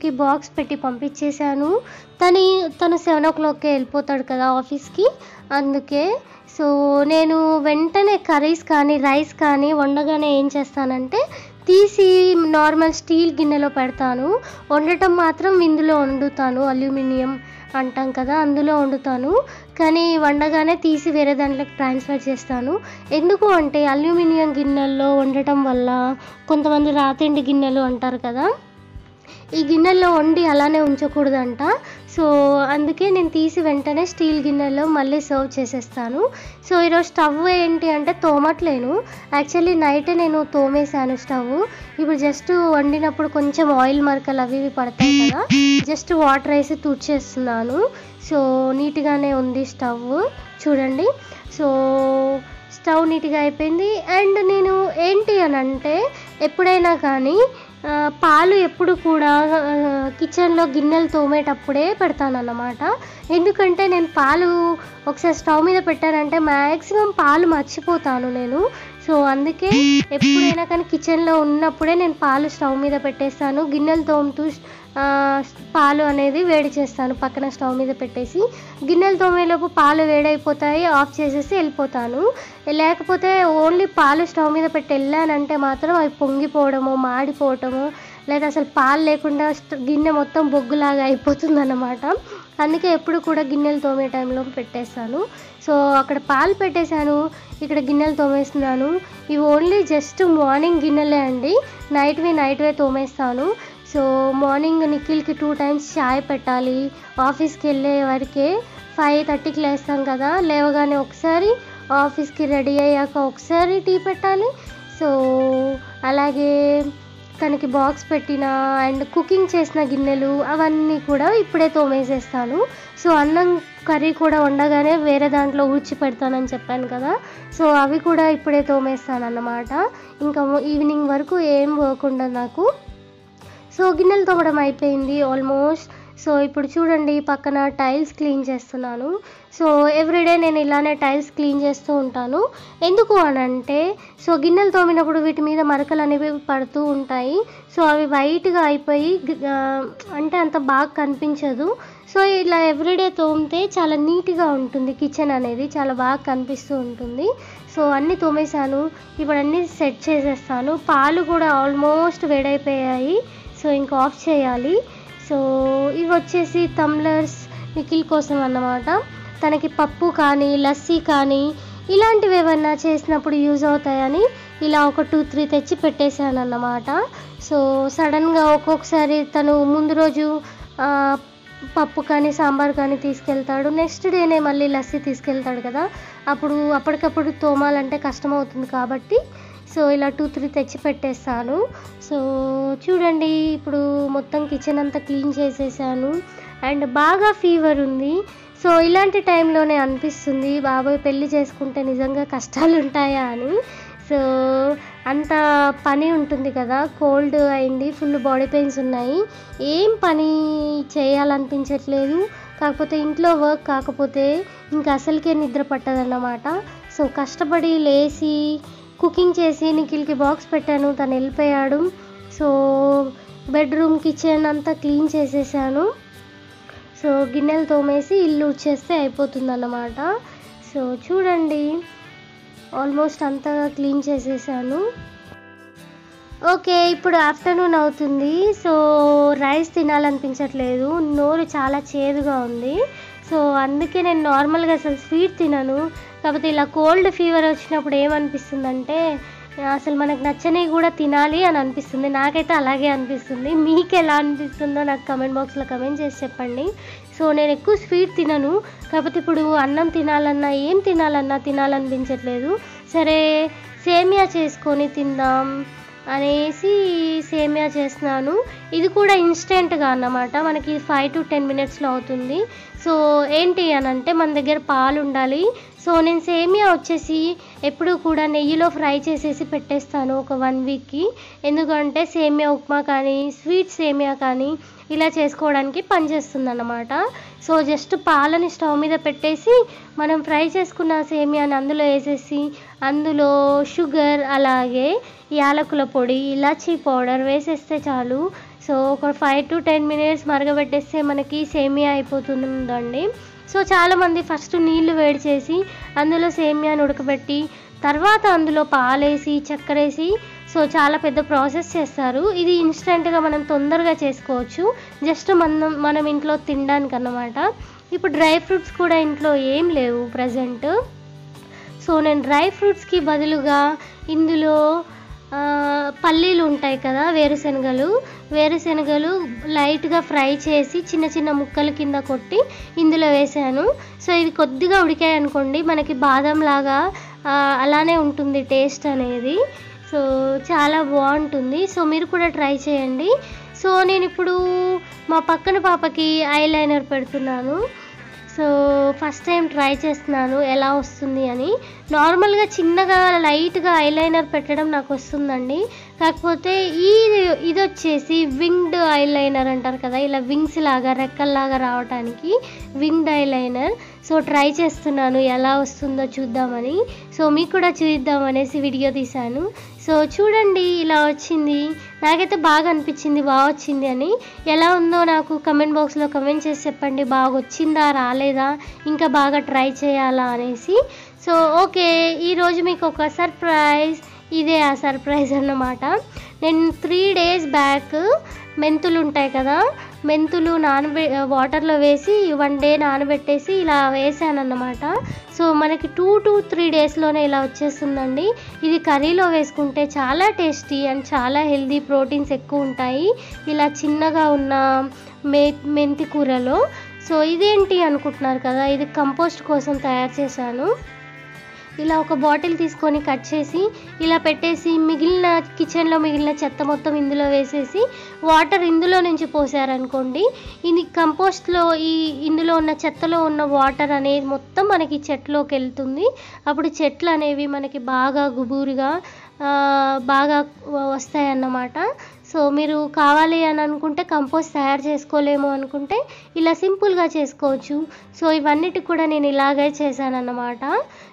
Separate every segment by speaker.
Speaker 1: నిఖిల్కి box పెట్టి పంపించేశాను. తను తను సెవెన్ ఓ క్లాక్కే వెళ్ళిపోతాడు కదా ఆఫీస్కి. అందుకే సో నేను వెంటనే కర్రీస్ కానీ రైస్ కానీ వండగానే ఏం చేస్తానంటే తీసి నార్మల్ స్టీల్ గిన్నెలో పెడతాను. వండటం మాత్రం ఇందులో వండుతాను. అల్యూమినియం అంటాం కదా అందులో వండుతాను. కానీ వండగానే తీసి వేరే దాంట్లోకి ట్రాన్స్ఫర్ చేస్తాను. ఎందుకు అంటే అల్యూమినియం గిన్నెల్లో వండటం వల్ల కొంతమంది రాతిండి గిన్నెలు అంటారు కదా ఈ గిన్నెలో వండి అలానే ఉంచకూడదంట. సో అందుకే నేను తీసి వెంటనే స్టీల్ గిన్నెలో మళ్ళీ సర్వ్ చేసేస్తాను. సో ఈరోజు స్టవ్ ఏంటి అంటే తోమట్లేను. యాక్చువల్లీ నైటే నేను తోమేశాను స్టవ్. ఇప్పుడు జస్ట్ వండినప్పుడు కొంచెం ఆయిల్ మరకలు అవి ఇవి పడతాయి కదా జస్ట్ వాటర్ వేసి తుడిచేస్తున్నాను. సో నీట్గానే ఉంది స్టవ్. చూడండి. సో స్టవ్ నీట్గా అయిపోయింది. అండ్ నేను ఏంటి అని అంటే ఎప్పుడైనా కానీ పాలు ఎప్పుడు కూడా కిచెన్లో గిన్నెలు తోమేటప్పుడే పెడతానన్నమాట. ఎందుకంటే నేను పాలు ఒకసారి స్టవ్ మీద పెట్టానంటే మ్యాక్సిమం పాలు మర్చిపోతాను నేను. సో అందుకే ఎప్పుడైనా కానీ కిచెన్లో ఉన్నప్పుడే నేను పాలు స్టవ్ మీద పెట్టేస్తాను. గిన్నెలు తోముతూ పాలు అనేది వేడి చేస్తాను. పక్కన స్టవ్ మీద పెట్టేసి గిన్నెలు తోమేలోపు పాలు వేడైపోతాయి ఆఫ్ చేసేసి వెళ్ళిపోతాను. లేకపోతే ఓన్లీ పాలు స్టవ్ మీద పెట్టి వెళ్ళానంటే మాత్రం అవి పొంగిపోవడము మాడిపోవటము లేదా అసలు పాలు లేకుండా గిన్నె మొత్తం బొగ్గులాగా అయిపోతుంది అన్నమాట అందుకే ఎప్పుడు కూడా గిన్నెలు తోమే టైంలో పెట్టేస్తాను సో అక్కడ పాలు పెట్టేశాను ఇక్కడ గిన్నెలు తోమేస్తున్నాను. ఇవి ఓన్లీ జస్ట్ మార్నింగ్ గిన్నెలే అండి. నైట్వి నైట్వే తోమేస్తాను. సో మార్నింగ్ నిఖిల్కి టూ టైమ్స్ చాయ్ పెట్టాలి. ఆఫీస్కి వెళ్ళే వరకే ఫైవ్ థర్టీకి లేస్తాం కదా లేవగానే ఒకసారి ఆఫీస్కి రెడీ అయ్యాక ఒకసారి టీ పెట్టాలి. సో అలాగే తనకి బాక్స్ పెట్టిన అండ్ కుకింగ్ చేసిన గిన్నెలు అవన్నీ కూడా ఇప్పుడే తోమేసేస్తాను. సో అన్నం కర్రీ కూడా ఉండగానే వేరే దాంట్లో ఊడ్చి పెడతానని చెప్పాను కదా. సో అవి కూడా ఇప్పుడే తోమేస్తాను అన్నమాట ఇంకా ఈవినింగ్ వరకు ఏం పోకుండా నాకు. సో గిన్నెలు తోమడం అయిపోయింది. ఆల్మోస్ట్ సో ఇప్పుడు చూడండి పక్కన టైల్స్ క్లీన్ చేస్తున్నాను. సో ఎవ్రీడే నేను ఇలానే టైల్స్ క్లీన్ చేస్తూ ఉంటాను. ఎందుకు అని అంటే సో గిన్నెలు తోమినప్పుడు వీటి మీద మరకలు అనేవి పడుతూ ఉంటాయి. సో అవి వైట్గా అయిపోయి అంటే అంత బాగా కనిపించదు. సో ఇలా ఎవ్రీడే తోమితే చాలా నీట్గా ఉంటుంది. కిచెన్ అనేది చాలా బాగా కనిపిస్తూ ఉంటుంది. సో అన్నీ తోమేశాను. ఇప్పుడు అన్నీ సెట్ చేసేస్తాను. పాలు కూడా ఆల్మోస్ట్ వేడైపోయాయి. సో ఇంకా ఆఫ్ చేయాలి. సో ఇవి వచ్చేసి తమ్లర్స్ నిఖిల్ కోసం అన్నమాట. తనకి పప్పు కానీ లస్సీ కానీ ఇలాంటివి ఏమన్నా చేసినప్పుడు యూజ్ అవుతాయని ఇలా ఒక టూ త్రీ తెచ్చి పెట్టేశాను అన్నమాట సో సడన్గా ఒక్కొక్కసారి తను ముందు రోజు పప్పు కానీ సాంబార్ కానీ తీసుకెళ్తాడు. నెక్స్ట్ డేనే మళ్ళీ లస్సీ తీసుకెళ్తాడు కదా. అప్పుడు అప్పటికప్పుడు తోమాలంటే కష్టం అవుతుంది కాబట్టి సో ఇలా టూ త్రీ తెచ్చి పెట్టేస్తాను సో చూడండి ఇప్పుడు మొత్తం కిచెన్ అంతా క్లీన్ చేసేసాను. అండ్ బాగా ఫీవర్ ఉంది. సో ఇలాంటి టైంలోనే అనిపిస్తుంది బాబాయ్ పెళ్ళి చేసుకుంటే నిజంగా కష్టాలు ఉంటాయా? అని. సో అంత పని ఉంటుంది కదా కోల్డ్ అయింది ఫుల్ బాడీ పెయిన్స్ ఉన్నాయి. ఏం పని చేయాలనిపించట్లేదు. కాకపోతే ఇంట్లో వర్క్ కాకపోతే ఇంకా అసలుకే నిద్ర పట్టదన్నమాట. సో కష్టపడి లేచి కుకింగ్ చేసి నిఖిల్కి బాక్స్ పెట్టాను. తను వెళ్ళిపోయాడు. సో బెడ్రూమ్ కిచెన్ అంతా క్లీన్ చేసేసాను. సో గిన్నెలు తోమేసి ఇల్లు వచ్చేస్తే అయిపోతుంది అన్నమాట సో చూడండి. ఆల్మోస్ట్ అంతా క్లీన్ చేసేసాను. ఓకే ఇప్పుడు ఆఫ్టర్నూన్ అవుతుంది. సో రైస్ తినాలనిపించట్లేదు. నోరు చాలా చేదుగా ఉంది. సో అందుకే నేను నార్మల్గా అసలు స్వీట్ తినను. కాకపోతే ఇలా కోల్డ్ ఫీవర్ వచ్చినప్పుడు ఏమనిపిస్తుందంటే అసలు మనకు నచ్చనివి కూడా తినాలి అని అనిపిస్తుంది. నాకైతే అలాగే అనిపిస్తుంది. మీకు ఎలా అనిపిస్తుందో నాకు కమెంట్ బాక్స్లో కమెంట్ చేసి చెప్పండి. సో నేను ఎక్కువ స్వీట్ తినను. కాకపోతే ఇప్పుడు అన్నం తినాలన్నా ఏం తినాలన్నా తినాలనిపించట్లేదు. సరే సేమియా చేసుకొని తిందాం అనేసి సేమియా చేస్తున్నాను. ఇది కూడా ఇన్స్టెంట్గా అన్నమాట. మనకి ఫైవ్ టు టెన్ మినిట్స్లో అవుతుంది. సో ఏంటి అని అంటే మన దగ్గర పాలు ఉండాలి. సో నేను సేమియా వచ్చేసి ఎప్పుడు కూడా నెయ్యిలో ఫ్రై చేసేసి పెట్టేస్తాను ఒక వన్ వీక్కి. ఎందుకంటే సేమియా ఉప్మా కానీ స్వీట్ సేమియా కానీ ఇలా చేసుకోవడానికి పనిచేస్తుంది అన్నమాట సో జస్ట్ పాలని స్టవ్ మీద పెట్టేసి మనం ఫ్రై చేసుకున్న సేమియాని అందులో వేసేసి అందులో షుగర్ అలాగే యాలకుల పొడి ఇలాచీ పౌడర్ వేసేస్తే చాలు. సో సో ఒక ఫైవ్ టు టెన్ మినిట్స్ మరగబెట్టేస్తే మనకి సేమియా అయిపోతుందండి. సో చాలామంది ఫస్ట్ నీళ్ళు వేడి చేసి అందులో సేమియాను ఉడకబెట్టి తర్వాత అందులో పాలేసి చక్కెరేసి సో చాలా పెద్ద ప్రాసెస్ చేస్తారు. ఇది ఇన్స్టెంట్గా మనం తొందరగా చేసుకోవచ్చు. జస్ట్ మనం మనం ఇంట్లో తినడానికి అన్నమాట ఇప్పుడు డ్రై ఫ్రూట్స్ కూడా ఇంట్లో ఏం లేవు ప్రజెంట్. సో నేను డ్రై ఫ్రూట్స్కి బదులుగా ఇందులో పల్లీలు ఉంటాయి కదా వేరుశనగలు. వేరుశనగలు లైట్గా ఫ్రై చేసి చిన్న చిన్న ముక్కల కింద కొట్టి ఇందులో వేసాను. సో ఇది కొద్దిగా ఉడికాయి అనుకోండి మనకి బాదం లాగా అలానే ఉంటుంది టేస్ట్ అనేది. సో చాలా బాగుంటుంది. సో మీరు కూడా ట్రై చేయండి. సో నేను ఇప్పుడు మా పక్కన పాపకి ఐ లైనర్ పెడుతున్నాను. సో ఫస్ట్ టైం ట్రై చేస్తున్నాను ఎలా వస్తుంది అని. నార్మల్గా చిన్నగా లైట్గా ఐలైనర్ పెట్టడం నాకు వస్తుందండి. కాకపోతే ఈ ఇది వచ్చేసి వింగ్డ్ ఐలైనర్ అంటారు కదా ఇలా వింగ్స్ లాగా రెక్కల్లాగా రావడానికి వింగ్డ్ ఐలైనర్. సో ట్రై చేస్తున్నాను ఎలా వస్తుందో చూద్దామని. సో మీకు కూడా చూద్దామనేసి వీడియో తీశాను. సో చూడండి ఇలా వచ్చింది. నాకైతే బాగా అనిపించింది బాగా వచ్చింది అని. ఎలా ఉందో నాకు కమెంట్ బాక్స్లో కమెంట్ చేసి చెప్పండి. బాగా వచ్చిందా రాలేదా ఇంకా బాగా ట్రై చేయాలా అనేసి. సో ఓకే ఈరోజు మీకు ఒక సర్ప్రైజ్ ఇదే ఆ సర్ప్రైజ్ అన్నమాట. నేను త్రీ డేస్ బ్యాక్ మెంతులు ఉంటాయి కదా మెంతులు నానబె వాటర్లో వేసి వన్ డే నానబెట్టేసి ఇలా వేసాను అన్నమాట సో మనకి టూ టు త్రీ డేస్లోనే ఇలా వచ్చేస్తుందండి. ఇది కర్రీలో వేసుకుంటే చాలా టేస్టీ అండ్ చాలా హెల్దీ ప్రోటీన్స్ ఎక్కువ ఉంటాయి. ఇలా చిన్నగా ఉన్న మే మెంతి కూరలో. సో ఇదేంటి అనుకుంటున్నారు కదా? ఇది కంపోస్ట్ కోసం తయారు చేశాను. ఇలా ఒక బాటిల్ తీసుకొని కట్ చేసి ఇలా పెట్టేసి మిగిలిన కిచెన్లో మిగిలిన చెత్త మొత్తం ఇందులో వేసేసి వాటర్ ఇందులో నుంచి పోసారనుకోండి ఇది కంపోస్ట్లో ఈ ఇందులో ఉన్న చెత్తలో ఉన్న వాటర్ అనేది మొత్తం మనకి చెట్లోకి వెళ్తుంది. అప్పుడు చెట్లు అనేవి మనకి బాగా గుబూరుగా బాగా వస్తాయన్నమాట. సో మీరు కావాలి అని అనుకుంటే కంపోస్ట్ తయారు చేసుకోలేము అనుకుంటే ఇలా సింపుల్గా చేసుకోవచ్చు. సో ఇవన్నిటి కూడా నేను ఇలాగే చేశానన్నమాట.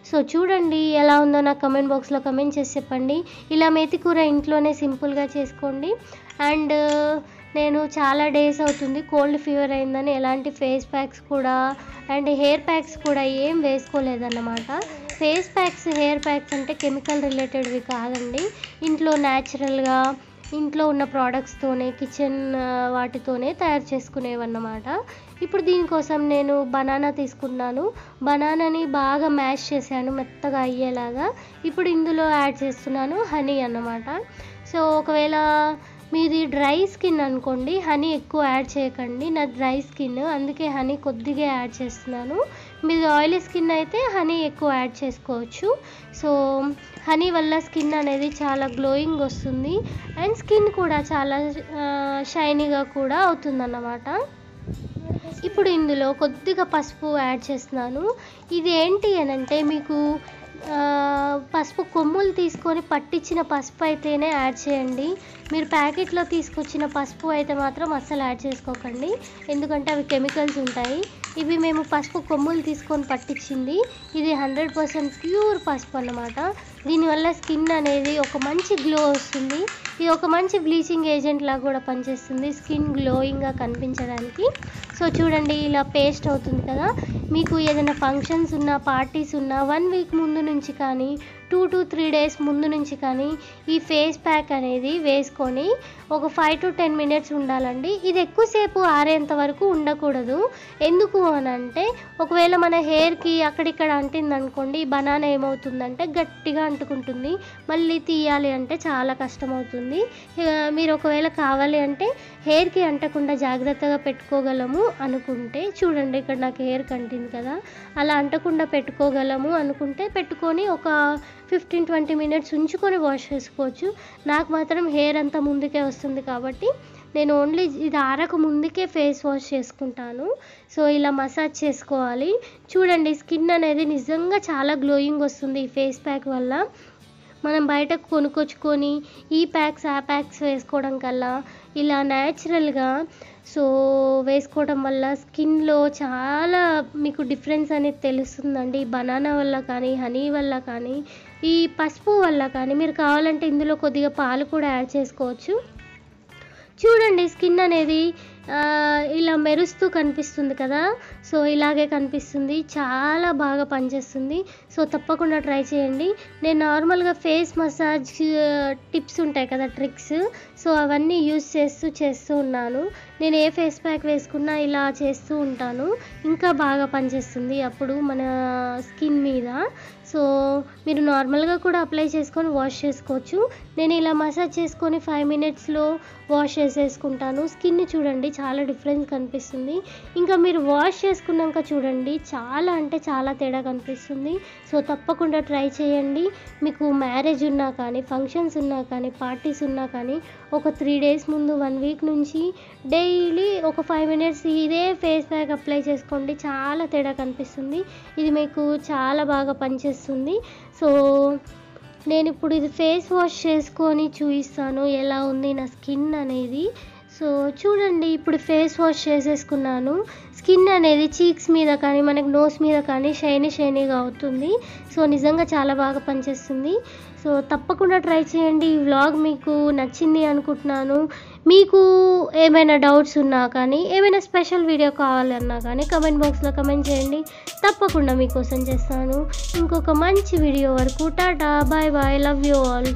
Speaker 1: సో చూడండి ఎలా ఉందో నాకు కమెంట్ బాక్స్లో కమెంట్ చేసి చెప్పండి. ఇలా మేతి కూర ఇంట్లోనే సింపుల్గా చేసుకోండి. అండ్ నేను చాలా డేస్ అవుతుంది కోల్డ్ ఫీవర్ అయిందని ఎలాంటి ఫేస్ ప్యాక్స్ కూడా అండ్ హెయిర్ ప్యాక్స్ కూడా ఏం వేసుకోలేదన్నమాట. ఫేస్ ప్యాక్స్ హెయిర్ ప్యాక్స్ అంటే కెమికల్ రిలేటెడ్వి కాదండి. ఇంట్లో న్యాచురల్గా ఇంట్లో ఉన్న ప్రోడక్ట్స్తోనే కిచెన్ వాటితోనే తయారు చేసుకునేవన్నమాట. ఇప్పుడు దీనికోసం నేను బనానా తీసుకున్నాను. బనానాని బాగా మ్యాష్ చేశాను మెత్తగా అయ్యేలాగా. ఇప్పుడు ఇందులో యాడ్ చేస్తున్నాను హనీ అన్నమాట. సో ఒకవేళ మీది డ్రై స్కిన్ అనుకోండి హనీ ఎక్కువ యాడ్ చేయకండి. నా డ్రై స్కిన్ అందుకే హనీ కొద్దిగా యాడ్ చేస్తున్నాను. మీది ఆయిలీ స్కిన్ అయితే హనీ ఎక్కువ యాడ్ చేసుకోవచ్చు. సో హనీ వల్ల స్కిన్ అనేది చాలా గ్లోయింగ్ వస్తుంది. అండ్ స్కిన్ కూడా చాలా షైనీగా కూడా అవుతుందన్నమాట. ఇప్పుడు ఇందులో కొద్దిగా పసుపు యాడ్ చేస్తున్నాను. ఇది ఏంటి అని అంటే మీకు పసుపు కొమ్ములు తీసుకొని పట్టించిన పసుపు అయితేనే యాడ్ చేయండి. మీరు ప్యాకెట్లో తీసుకొచ్చిన పసుపు అయితే మాత్రం అస్సలు యాడ్ చేసుకోకండి. ఎందుకంటే అవి కెమికల్స్ ఉంటాయి. ఇవి మేము పసుపు కొమ్ములు తీసుకొని పట్టించింది. ఇది హండ్రెడ్ పర్సెంట్ ప్యూర్ పసుపు అన్నమాట. దీనివల్ల స్కిన్ అనేది ఒక మంచి గ్లో వస్తుంది. ఇది ఒక మంచి బ్లీచింగ్ ఏజెంట్ లాగా కూడా పనిచేస్తుంది. స్కిన్ గ్లోయింగ్గా కనిపించడానికి. సో చూడండి ఇలా పేస్ట్ అవుతుంది కదా. మీకు ఏదైనా ఫంక్షన్స్ ఉన్నా పార్టీస్ ఉన్నా వన్ వీక్ ముందు నుంచి కానీ టూ టు త్రీ డేస్ ముందు నుంచి కానీ ఈ ఫేస్ ప్యాక్ అనేది వేసుకొని ఒక ఫైవ్ టు టెన్ మినిట్స్ ఉండాలండి. ఇది ఎక్కువసేపు ఆరేంత వరకు ఉండకూడదు. ఎందుకు అని అంటే ఒకవేళ మన హెయిర్కి అక్కడిక్కడ అంటింది అనుకోండి బనానా ఏమవుతుందంటే గట్టిగా అంటుకుంటుంది. మళ్ళీ తీయాలి అంటే చాలా కష్టం అవుతుంది మీరు ఒకవేళ కావాలి అంటే హెయిర్కి అంటకుండా జాగ్రత్తగా పెట్టుకోగలము అనుకుంటే చూడండి ఇక్కడ నాకు హెయిర్ కంటింది కదా అలా అంటకుండా పెట్టుకోగలము అనుకుంటే పెట్టుకొని ఒక ఫిఫ్టీన్ ట్వంటీ మినిట్స్ ఉంచుకొని వాష్ చేసుకోవచ్చు. నాకు మాత్రం హెయిర్ అంతా ముందుకే వస్తుంది కాబట్టి నేను ఓన్లీ ఇది ఆరక ముందుకే ఫేస్ వాష్ చేసుకుంటాను. సో ఇలా మసాజ్ చేసుకోవాలి. చూడండి స్కిన్ అనేది నిజంగా చాలా గ్లోయింగ్ వస్తుంది ఈ ఫేస్ ప్యాక్ వల్ల. మనం బయటకు కొనుక్కొచ్చుకొని ఈ ప్యాక్స్ ఆ ప్యాక్స్ వేసుకోవడం కల్లా ఇలా న్యాచురల్గా సో వేసుకోవడం వల్ల స్కిన్లో చాలా మీకు డిఫరెన్స్ అనేది తెలుస్తుందండి. బనానా వల్ల కానీ హనీ వల్ల కానీ ఈ పసుపు వల్ల కానీ. మీరు కావాలంటే ఇందులో కొద్దిగా పాలు కూడా యాడ్ చేసుకోవచ్చు. చూడండి స్కిన్ అనేది ఇలా మెరుస్తూ కనిపిస్తుంది కదా. సో ఇలాగే కనిపిస్తుంది. చాలా బాగా పనిచేస్తుంది. సో తప్పకుండా ట్రై చేయండి. నేను నార్మల్గా ఫేస్ మసాజ్ టిప్స్ ఉంటాయి కదా ట్రిక్స్. సో అవన్నీ యూస్ చేస్తూ చేస్తూ ఉన్నాను. నేను ఏ ఫేస్ ప్యాక్ వేసుకున్నా ఇలా చేస్తూ ఉంటాను. ఇంకా బాగా పనిచేస్తుంది అప్పుడు మన స్కిన్ మీద. సో మీరు నార్మల్గా కూడా అప్లై చేసుకొని వాష్ చేసుకోవచ్చు. నేను ఇలా మసాజ్ చేసుకొని ఫైవ్ మినిట్స్లో వాష్ చేసేసుకుంటాను. స్కిన్ చూడండి చాలా డిఫరెన్స్ కనిపిస్తుంది. ఇంకా మీరు వాష్ చేసుకున్నాక చూడండి చాలా అంటే చాలా తేడా కనిపిస్తుంది. సో తప్పకుండా ట్రై చేయండి. మీకు మ్యారేజ్ ఉన్నా కానీ ఫంక్షన్స్ ఉన్నా కానీ పార్టీస్ ఉన్నా కానీ ఒక త్రీ డేస్ ముందు వన్ వీక్ నుంచి డైలీ ఒక ఫైవ్ మినిట్స్ ఇదే ఫేస్ ప్యాక్ అప్లై చేసుకోండి. చాలా తేడా కనిపిస్తుంది. ఇది మీకు చాలా బాగా పనిచేస్తుంది. సో నేను ఇప్పుడు ఇది ఫేస్ వాష్ చేసుకొని చూపిస్తాను. ఎలా ఉంది నా స్కిన్ అనేది. సో చూడండి ఇప్పుడు ఫేస్ వాష్ చేసేసుకున్నాను. స్కిన్ అనేది చీక్స్ మీద కానీ మనకి నోస్ మీద కానీ షైనీ షైనీగా అవుతుంది. సో నిజంగా చాలా బాగా పనిచేస్తుంది. సో తప్పకుండా ట్రై చేయండి. ఈ వ్లాగ్ మీకు నచ్చింది అనుకుంటున్నాను. మీకు ఏమైనా డౌట్స్ ఉన్నా కానీ ఏమైనా స్పెషల్ వీడియో కావాలన్నా కానీ కమెంట్ బాక్స్లో కమెంట్ చేయండి. తప్పకుండా మీకోసం చేస్తాను. ఇంకొక మంచి వీడియో వరకు tata bye bye love you all.